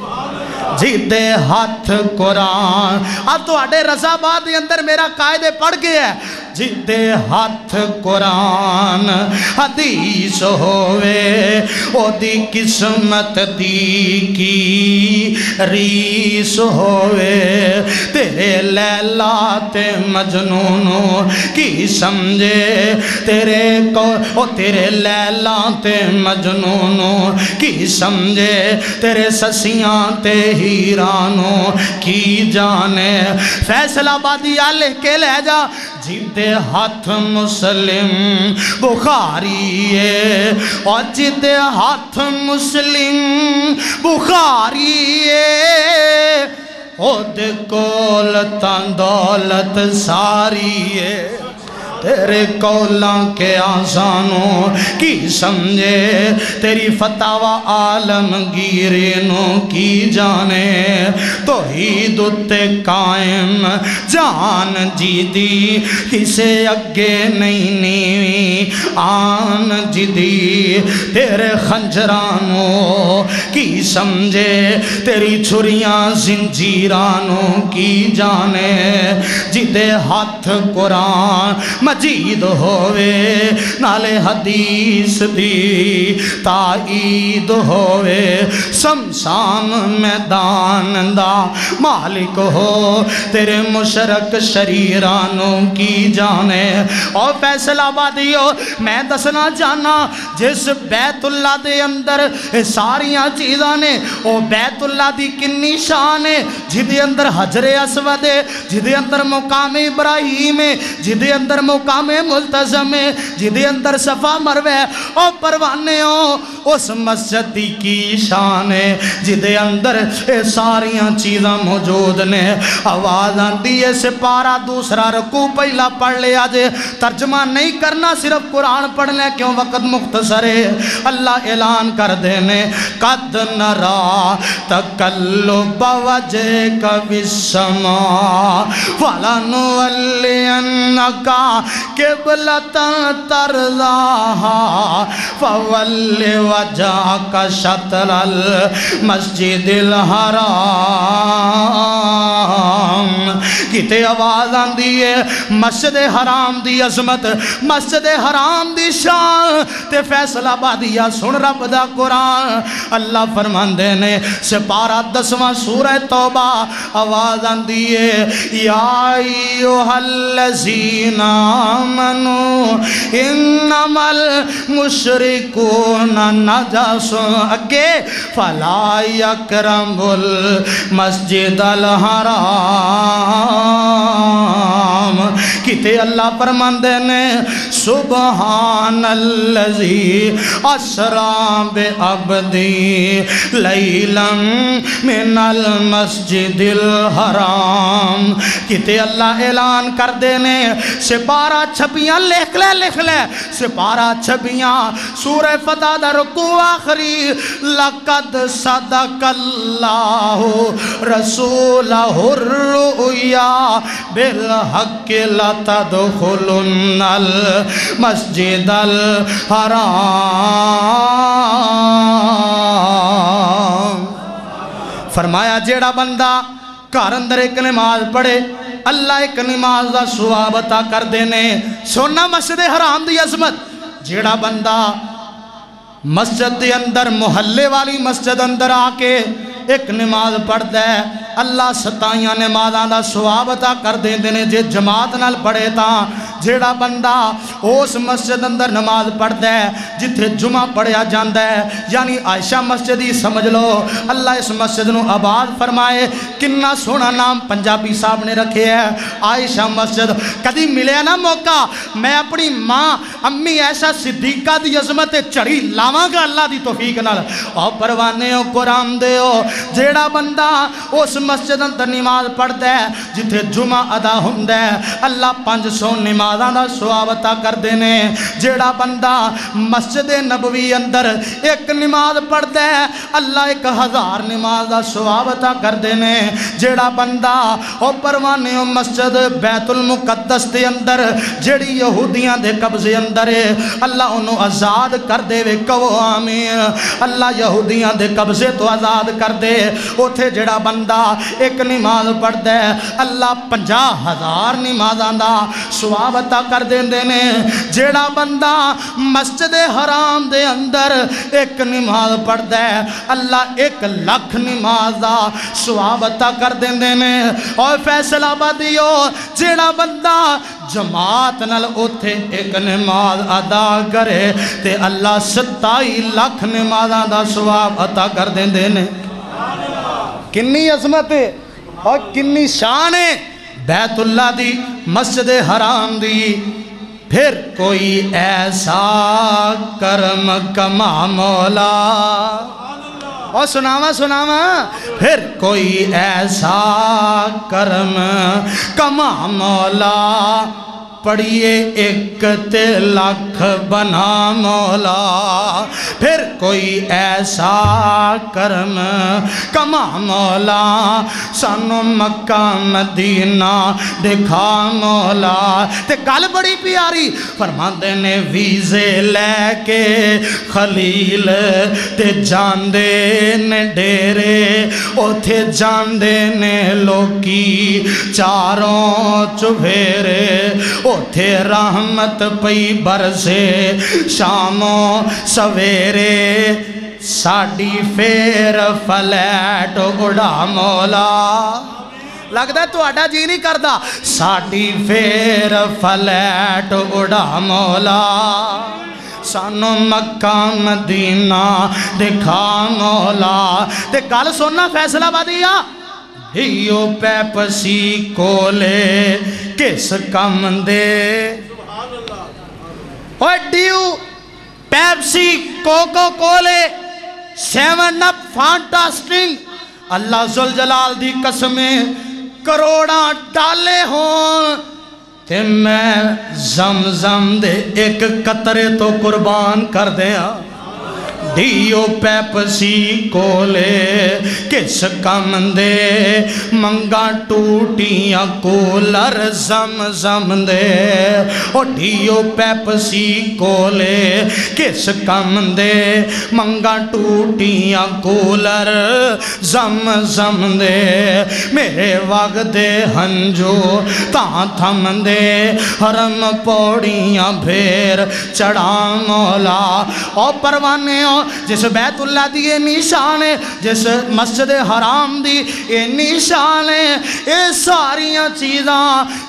जिदे हाथ कुरान। अब थोड़े रजाबाद के अंदर मेरा कायदे पढ़ गया है। जिदे हथ कुरान, हदीस होवे, ओदी किस्मत दी की रीस होवे। तेरे लैला ते मजनूनो की समझे, तेरे को, ओ तेरे लैला ते मजनूनो की समझे, तेरे ससियाँ ते हीरानो, की जाने? फैसलाबादी आले के ले जा। जिदे हाथ मुस्लिम, बुखारी और जिदे हाथ मुस्लिम, बुखारी ओदे कोल दौलत सारी है तेरे कौला के आसानों की समझे, तेरी फतावा आलमगीरे नो की जाने तो ही दुते कायम जान जी दी किसे अगे नहीं नीवी, आन जिदी तेरे खंजरानो की समझे, तेरी छुरियाँ जिंजीरानों की जाने, जिदे हाथ कुरान मजीद होवे, नाले हदीस दी ताईद होवे। शमशान मैदान दा मालिक हो, तेरे मुशरक शरीरानों की जाने। और फैसलाबादी हो मैं दसना चाहना, जिस बैतुल्ला दे अंदर सारिया चीज़ा ने वो बैतुल्ला दी किन्नी शान है, जिदे अंदर हजरे असवद है, जिदे अंदर मुकाम इब्राहिम है, जिदे अंदर मुकाम मुलतजम है जिदे अंदर सफ़ा मरवे, ओ परवाने हो उस मस्जिद की शान है जिदे अंदर ये सारिया चीज़ा मौजूद ने। आवाज़ आती है सिपारा दूसरा रकू, पहला पढ़ लिया जे तर्जमा नहीं करना, सिर्फ़ कुरान पढ़ना, क्यों वक्त मुख्तसर है? अल्लाह ऐलान कर देने, कद नरा तकल्लो बवजे कविसमा फलन का किबलतन तरदाहा फवल वजा का शतरल मस्जिदिल हराम। किते आवाज़ आंदी है, मस्जिद हराम दी अजमत, मस्जिद हराम दी शान। ते फैसला फैसलाबादिया सुन रब दा कुरान। अल्लाह फरमांदे ने, सिपारा दसवां सूरह तौबा। आवाज़ आती है, या हल्लजीना मनु, इन्नमल मुशरिकून नजस अगे फला यकरमुल मस्जिद अल हराम। किते अल्लाह फरमांदे ने सुबहान अल्लजी असरा बे अबदी लैलम मिनल मस्जिदिल हराम। किते अल्लाह ऐलान कर देने सिपारा छबियाँ लिख ले लिख ले। सिपारा छबियाँ, सूरह फतह दा रुकू आखरी। लकद सदकल्लाहु रसूलहु रुया बिल हक लतदखुलुन्नल मस्जिदल हराम। फरमाया, जेड़ा बंदा घर अंदर एक नमाज़ पढ़े, अल्लाह एक नमाज़ का सुभाव अता कर देने। सोना मस्जिद हराम की अजमत, जेड़ा बंदा मस्जिद के अंदर, मुहल्ले वाली मस्जिद अंदर आके एक नमाज़ पढ़ता है, अल्लाह सताइया नमाजा का सुहाब अता कर देंगे ने, जे जमात न पढ़े तो जेड़ा बंदा उस मस्जिद अंदर नमाज़ पढ़ता है जिथे जुमा पढ़िया जाता है, यानी आयशा मस्जिद ही समझ लो, अल्लाह इस मस्जिद को आबाद फरमाए कि सोहना नाम पंजाबी साहब ने रखे है, आयशा मस्जिद कभी मिले ना मौका, मैं अपनी माँ, अम्मी ऐसा सिद्दीका की अजमत झड़ी लावगा अल्लाह की तोफीक नाल। परवाने हो कुरान दे जेड़ा बंदा उस मस्जिद अंदर नमाज़ पढ़ता है, जिथे जुमा अदा होंगे अल्लाह पाँच सौ नमाजा का अता करते हैं जेड़ा बंदा मस्जिद नबवी अंदर एक नमाज़ पढ़ता है, अल्लाह एक हज़ार नमाज़ का अता करते हैं जेड़ा बंदा ओ परवाने मस्जिद बैतुल मुकद्दस के अंदर, जेड़ी यहूदियाँ दे कब्जे अंदर है, अल्लाह उन्होंने आज़ाद कर दे कहो आमीन। अल्लाह यहूदियाँ दे कब्जे तो आज़ाद कर दे उथे जड़ा बंदा एक नमाज़ पढ़ता है, अल्लाह पंजाह हज़ार नमाजा का अता कर देंगे ने। जेड़ा बंदा मस्जिद हराम दे अंदर एक नमाज़ पढ़ता अल्लाह एक लख नमाज़ का अता कर देंगे ने। और फैसलाबादी जेड़ा बंदा जमात नाल उथे एक नमाज़ अदा करे, ते अल्लाह सताई लख नमाजा का सुआब अता कर देंगे ने। किन्नी अजमत है और किन्नी शान है। बैतुल्ला दी, मस्जिद हराम दी। फिर कोई ऐसा कर्म कमा मौला। और सुनावा सुनावा। फिर कोई ऐसा कर्म कमा मौला। पढ़िए एक ते लख बना मौला फिर कोई ऐसा कर्म कमा मौला सानू मक्का मदीना दिखा मौला ते गल बड़ी प्यारी फरमाते ने वीजे लैके खलील ते जांदे ने डेरे। उथे जांदे ने लोकी चारों चुफेरे उथे रहमत पई बरसे शामो सवेरे साड़ी फेर फलैट उड़ा मौला लगता थोड़ा जी नहीं करता साड़ी फेर फलैट उड़ा मौला सानू मक्का मदीना दिखा मौला ते गल सुनना फैसलाबादिया हियो पैपसी कोले किस कम दे ओए Dew Pepsi Coca-Cola seven up Fanta Sting Allah जुल जलाल दी कसमें करोड़ा डाले हों। ते मैं जम जम दे एक कतरे तो कुर्बान कर दिया दियो पैपसी कोले, किस कम दे मंगा टूटिया कूलर जम जम दे। दियो पैपसी कोले, किस कम दे मंगा टूटियाँ कूलर जम जम दे। मेरे वगदे हंजो ता थम दे हरम पौड़िया फेर चढ़ा मौला ओ परवाने ओ जिस बैतुल्ला दी ये निशान है जिस मस्जिद हराम दी ये निशान है ये सारिया चीज़ा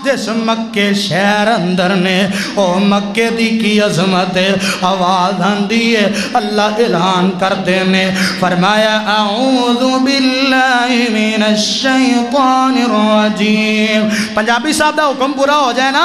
जिस मक्के शहर अंदर ने, ओ मक्के दी की अजमत है? आवाज़ आंदी है, अल्लाह ऐलान करते ने। फरमाया आऊज़ु बिल्लाहि मिनश शैतानिर रजीम। पंजाबी साहब का हुक्म पूरा हो जाए ना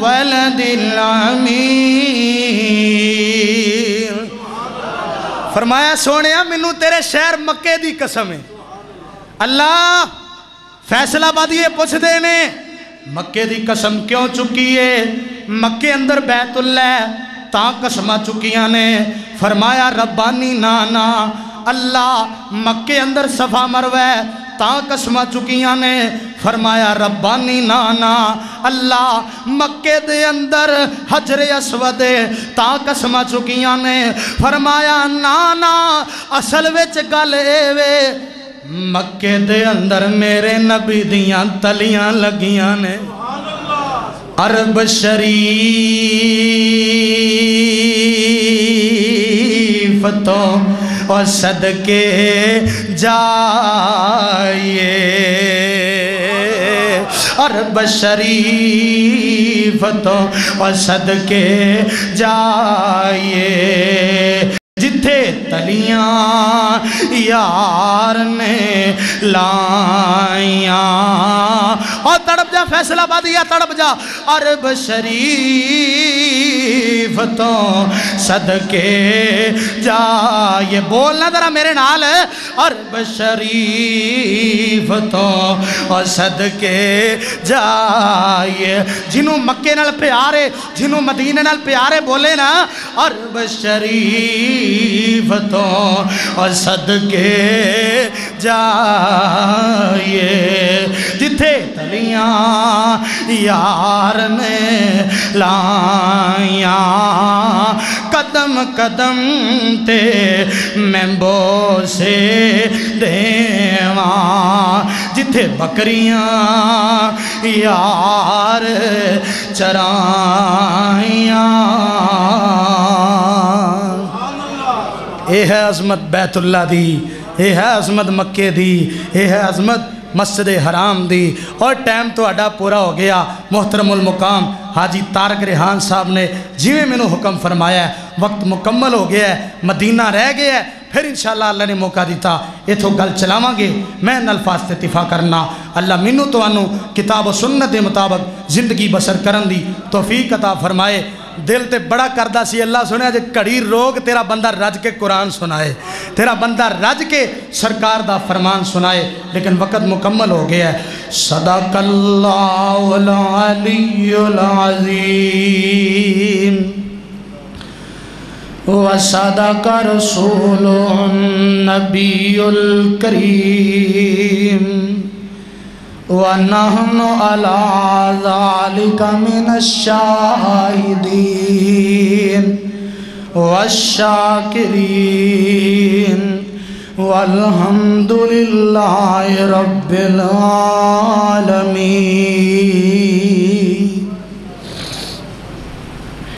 वलद अमीर फरमाया सोने मैनू तेरे शहर मक्के की कसम है। अल्लाह फैसलाबाद ये पूछते ने, मक्के की कसम क्यों चुकी है? मक्के अंदर बैतुल्ला ता कसम चुकिया ने। फरमाया, रब्बानी ना ना अल्लाह, मक्के अंदर सफ़ा मरवा ता कसम चुकिया ने, फरमाया, रब्बानी नाना, अल्लाह, मक्के दे अंदर, हजरे असवद, ता कसम चुकिया ने, फरमाया, नाना, असल विच गल एवे मक्के दे अंदर मेरे नबी दियाँ तलियाँ लगियाँ ने। अरब शरीफ तो और सदके जाइए। अरब शरीफ तो और सदके जाइए। जिथे तलियाँ यार ने लाइया। और तड़प जा फैसला फैसलाबाद या तड़प जा। अरब शरीफ तो सदके जा ये बोलना जरा मेरे नाल। अरब शरीफ तो और सदके जाए। जिन्हों मक्के नाल प्यारे, जिन्हों मदीने नाल प्यारे बोले ना, अरब शरीफ तो और सदके जाए। जिथे तलियाँ यार ने लाया कदम कदम ते मैंबो से देवा। जिथे बकरियाँ यार चराइया। यह है अजमत बैतुल्ला दी यह है अजमत मक्के दी यह है अजमत मस्जिद हराम दी। और टाइम तो पूरा हो गया। मोहतरमुल मुकाम, हाजी तारक रेहान साहब ने जिमें मैंने हुक्म फरमाया वक्त मुकम्मल हो गया है, मदीना रह गया है, फिर इंशाल्लाह अल्लाह ने मौका दिता। इतों गल चलावे मैं नलफाज से तिफा करना। अल्लाह मैनू तो किताब सुन्नत के मुताबिक ज़िंदगी बसर करन दी तोफीक अता फरमाए। दिल ते बड़ा करता सी, अल्लाह सुने जे घड़ी रोग तेरा बंदा रज के कुरान सुनाए, तेरा बंदा रज के सरकार दा फरमान सुनाए, लेकिन वक़्त मुकम्मल हो गया सदा नबील करीम। वनहन अलाज़ालिकमिन शाहिदीन वशाकिरीन वल्हम्दुलिल्लाहि रब्बिल आलमीन